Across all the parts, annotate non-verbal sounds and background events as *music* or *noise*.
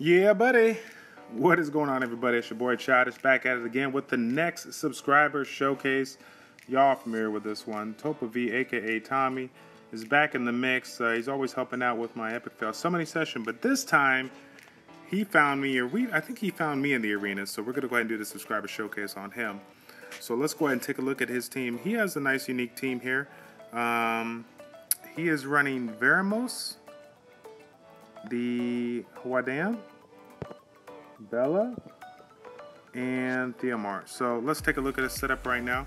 Yeah, buddy. What is going on, everybody? It's your boy Chad. Chadish back at it again with the next subscriber showcase. Y'all familiar with this one. Topa V, aka Tommy, is back in the mix. Uh, he's always helping out with my Epic Fail Summoning session, but this time he found me, or we, I think he found me in the arena. So we're gonna go ahead and do the subscriber showcase on him. So let's go ahead and take a look at his team. He has a nice, unique team here. Um, he is running Veromos, the Hwadam, Bella, and Theomar. So let's take a look at his setup right now.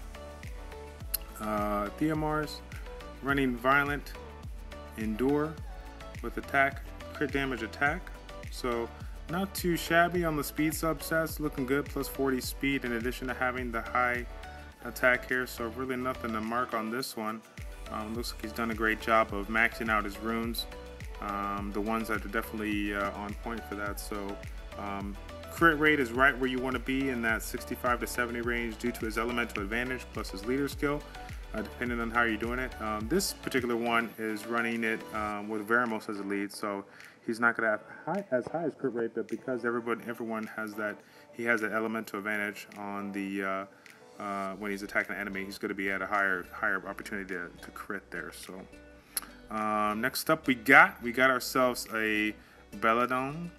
Uh, Theomar's running Violent, Endure with attack, crit damage attack. So not too shabby on the speed subsets, looking good, plus 40 speed in addition to having the high attack here. So really nothing to mark on this one. Um, looks like he's done a great job of maxing out his runes. Um, the ones that are definitely uh, on point for that. So um, crit rate is right where you want to be in that 65 to 70 range due to his elemental advantage plus his leader skill, uh, depending on how you're doing it. Um, this particular one is running it um, with Veromos as a lead, so he's not going to have high, as high as crit rate, but because everyone everyone has that, he has that elemental advantage on the uh, uh, when he's attacking an enemy, he's going to be at a higher higher opportunity to, to crit there. So um, next up, we got we got ourselves a Belladeon.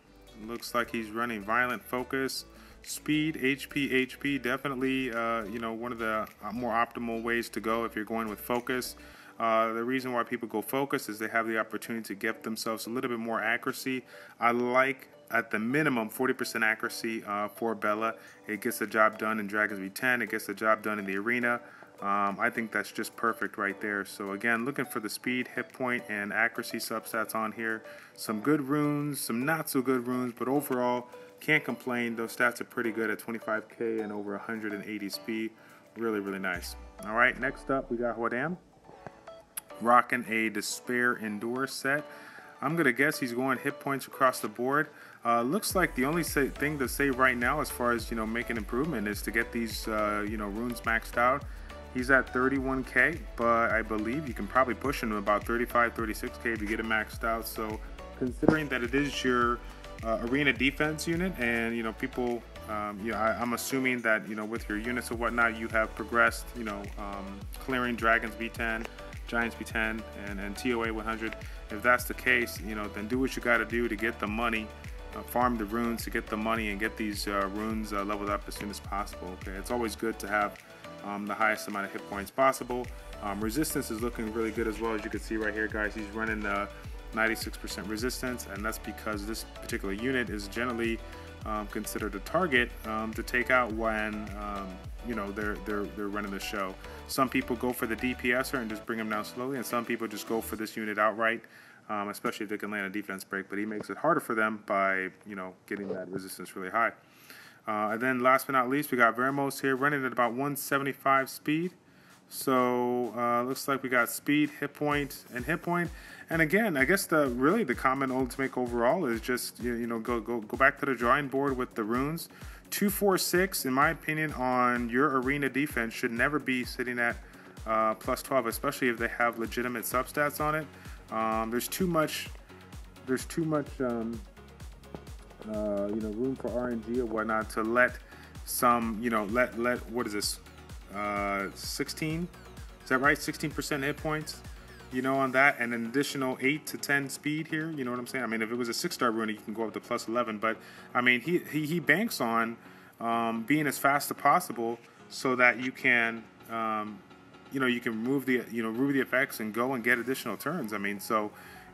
Looks like he's running Violent Focus, Speed, HP, HP. Definitely, uh, you know, one of the uh, more optimal ways to go if you're going with Focus. Uh, the reason why people go Focus is they have the opportunity to give themselves a little bit more accuracy. I like at the minimum 40% accuracy uh, for Bella. It gets the job done in Dragons B10. It gets the job done in the arena. Um, I think that's just perfect right there. So again, looking for the speed, hit point, and accuracy substats on here. Some good runes, some not so good runes, but overall, can't complain. Those stats are pretty good at 25k and over 180 speed. Really, really nice. All right, next up we got Hwadam. Rocking a Despair Endure set. I'm gonna guess he's going hit points across the board. Uh, looks like the only say, thing to say right now, as far as you know, making improvement, is to get these uh, you know runes maxed out. He's at 31k, but I believe you can probably push him to about 35, 36k to get him maxed out. So, considering that it is your uh, arena defense unit, and you know people, um, you know, I, am assuming that you know with your units and whatnot, you have progressed, you know, um, clearing dragons B10, giants B10, and, and TOA 100. If that's the case, you know, then do what you got to do to get the money. Uh, farm the runes to get the money and get these uh, runes uh, leveled up as soon as possible. Okay, it's always good to have um, the highest amount of hit points possible. Um, resistance is looking really good as well as you can see right here guys he's running the 96% resistance and that's because this particular unit is generally um, considered a target um, to take out when um, you know they're they're they're running the show. Some people go for the DPSer and just bring them down slowly, and some people just go for this unit outright, um, especially if they can land a defense break. But he makes it harder for them by you know getting that resistance really high. Uh, and then last but not least, we got Veromos here running at about 175 speed. So uh, looks like we got speed, hit point, and hit point. And again, I guess the really the comment to make overall is just you, know go go go back to the drawing board with the runes. Two four six, in my opinion, on your arena defense should never be sitting at uh, plus 12, especially if they have legitimate substats on it. Um, there's too much. There's too much. Um, uh, you know, room for RNG or whatnot to let some, you know, let let what is this, uh, 16? Is that right? 16% hit points, you know, on that, and an additional eight to 10 speed here. You know what I'm saying? I mean, if it was a six-star rune, you can go up to plus 11. But I mean, he he, he banks on um, being as fast as possible so that you can. Um, you know, you can remove the you know remove the effects and go and get additional turns. I mean, so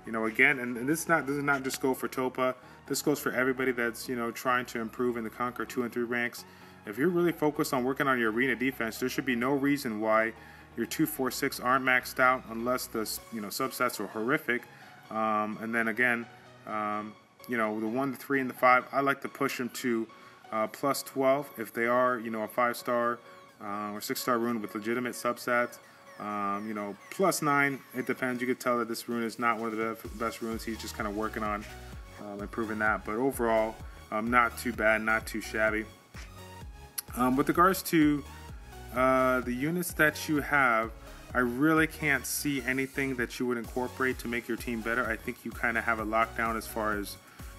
you know, again, and, and this not this does not just go for Topa. This goes for everybody that's you know trying to improve in the Conquer two and three ranks. If you're really focused on working on your arena defense, there should be no reason why your two, four, six aren't maxed out unless the you know subsets are horrific. Um, and then again, um, you know the one, the three, and the five, I like to push them to uh, plus 12 if they are you know a five star uh, or six star rune with legitimate subsets. Um, you know, plus nine, it depends. You could tell that this rune is not one of the best runes. He's just kind of working on um, improving that. But overall, um, not too bad, not too shabby. Um, with regards to uh, the units that you have, I really can't see anything that you would incorporate to make your team better. I think you kind of have a lockdown as far as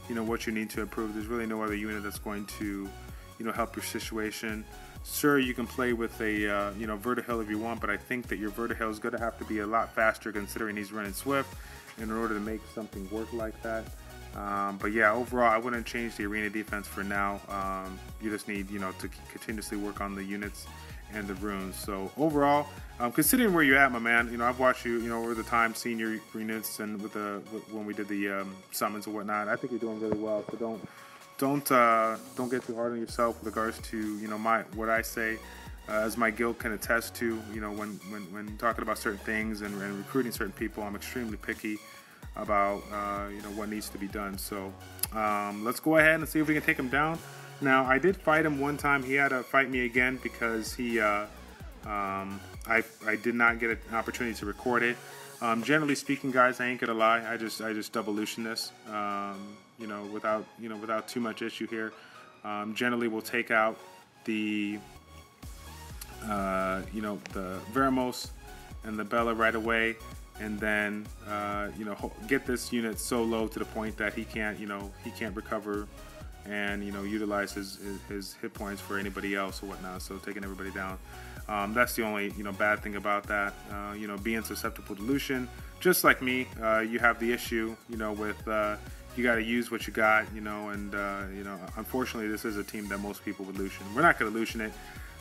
you know what you need to improve. There's really no other unit that's going to, you know, help your situation. Sure, you can play with a uh, you know Verdehile if you want, but I think that your Verdehile is going to have to be a lot faster considering he's running Swift in order to make something work like that. Um, but yeah, overall, I wouldn't change the arena defense for now. Um, you just need, you know, to continuously work on the units and the runes. So overall, um, considering where you're at, my man, you know, I've watched you, you know, over the time, seeing your units and with the when we did the um, summons and whatnot. I think you're doing really well. So don't don't uh, don't get too hard on yourself with regards to you know my what I say. Uh, as my guild can attest to, you know, when, when, when talking about certain things and, and recruiting certain people, I'm extremely picky about uh, you know what needs to be done. So um, let's go ahead and see if we can take him down. Now I did fight him one time. He had to fight me again because he uh, um, I I did not get an opportunity to record it. Um, generally speaking, guys, I ain't gonna lie. I just I just devolution this. Um, you know, without you know without too much issue here. Um, generally, we'll take out the uh, you know the Veromos and the Bella right away and then uh, you know get this unit so low to the point that he can't you know he can't recover and you know utilize his, his, his hit points for anybody else or whatnot so taking everybody down. Um, that's the only you know bad thing about that uh, you know being susceptible to Lushen just like me uh, you have the issue you know with uh, you got to use what you got you know and uh, you know unfortunately this is a team that most people would Lushen we're not going to Lushen it.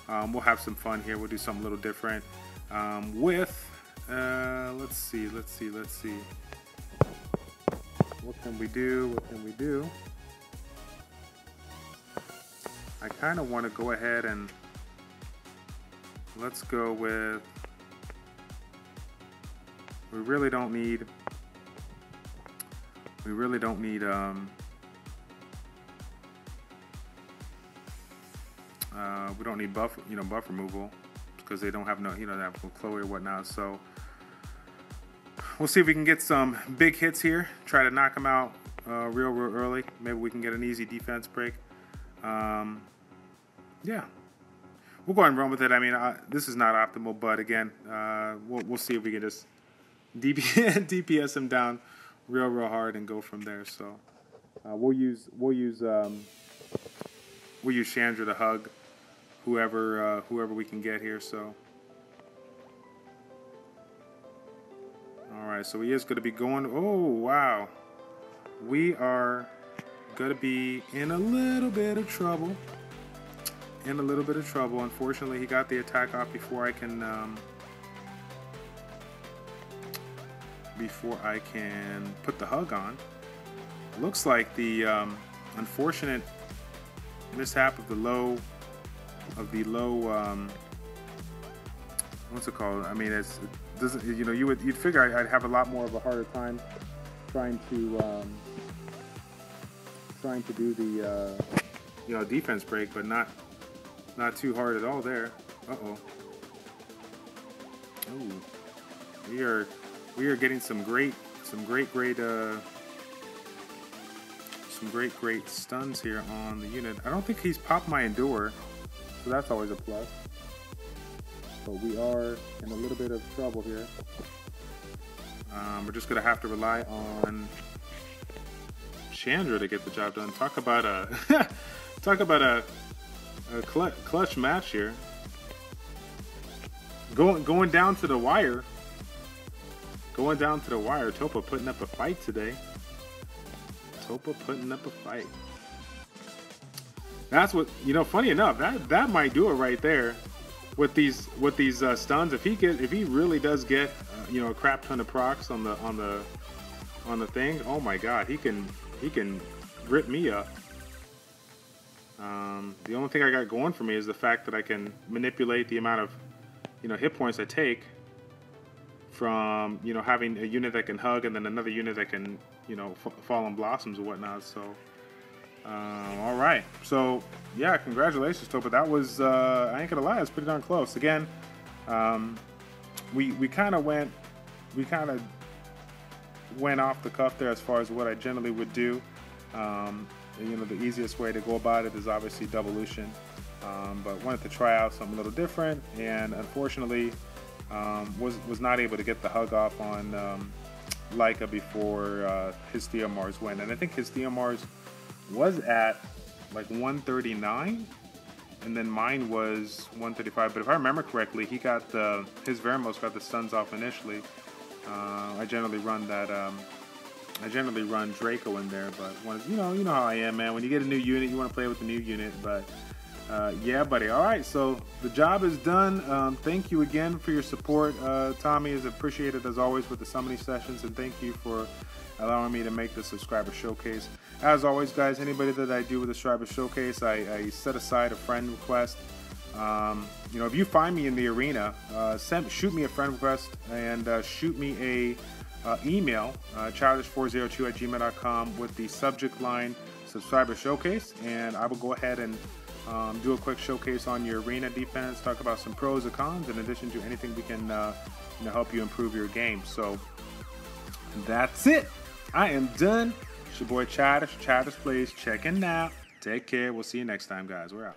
Um, we'll have some fun here. We'll do something a little different. Um, with uh, let's see, let's see, let's see. What can we do? What can we do? I kind of want to go ahead and let's go with. We really don't need. We really don't need. Um, uh, we don't need buff, you know, buff removal because they don't have no, you know, they have Chloe or whatnot. So we'll see if we can get some big hits here. Try to knock them out uh, real, real early. Maybe we can get an easy defense break. Um, yeah, we'll go ahead and run with it. I mean, uh, this is not optimal, but again, uh, we'll, we'll see if we can just *laughs* DP, DPS him down real, real hard and go from there. So uh, we'll use we'll use um, we'll use Chandra to hug whoever uh, whoever we can get here. So. So he is going to be going... Oh, wow. We are going to be in a little bit of trouble. In a little bit of trouble. Unfortunately, he got the attack off before I can... Um, before I can put the hug on. Looks like the um, unfortunate mishap of the low... Of the low... Um, what's it called? I mean, it's doesn't you know you would you'd figure I'd have a lot more of a harder time trying to um, trying to do the uh, you know defense break, but not not too hard at all there. Uh oh. Oh, we are we are getting some great some great great uh, some great great stuns here on the unit. I don't think he's popped my endure, so that's always a plus but we are in a little bit of trouble here. Um, we're just going to have to rely on Chandra to get the job done. Talk about a *laughs* talk about a, a cl clutch match here. Going going down to the wire. Going down to the wire. Topa putting up a fight today. Topa putting up a fight. That's what you know. Funny enough, that that might do it right there with these with these uh, stuns, if he get if he really does get uh, you know a crap ton of procs on the on the on the thing, oh my god, he can he can rip me up. Um, the only thing I got going for me is the fact that I can manipulate the amount of you know hit points I take from you know having a unit that can hug and then another unit that can you know fall on blossoms or whatnot. So. Um, all right. So, yeah, congratulations, Topa. That was, uh, I ain't gonna lie, it's pretty darn close. Again, um, we we kind of went, we kind of went off the cuff there as far as what I generally would do. Um, you know, the easiest way to go about it is obviously devolution, um, but wanted to try out something a little different, and unfortunately, um, was was not able to get the hug off on um, Leica before uh, his DMRs went, and I think his DMRs – was at like 139 and then mine was 135. But if I remember correctly, he got the his Veromos got the stuns off initially. Uh, I generally run that. Um, I generally run Draco in there, but when, you know, you know how I am, man. When you get a new unit, you want to play with the new unit. But uh, yeah, buddy. All right, so the job is done. Um, thank you again for your support. Uh, Tommy is appreciated as always with the summoning sessions, and thank you for allowing me to make the subscriber showcase. As always, guys, anybody that I do with the subscriber showcase, I, I set aside a friend request. Um, you know, if you find me in the arena, uh, send, shoot me a friend request and uh, shoot me a uh, email, uh, childish402 at gmail.com with the subject line subscriber showcase, and I will go ahead and um, do a quick showcase on your arena defense, talk about some pros and cons, in addition to anything we can uh, you know, help you improve your game. So that's it. I am done. It's your boy Childish, Childish Plays, checking out. Take care. We'll see you next time, guys. We're out.